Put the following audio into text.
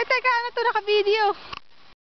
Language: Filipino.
Ay, teka, ano to naka-video?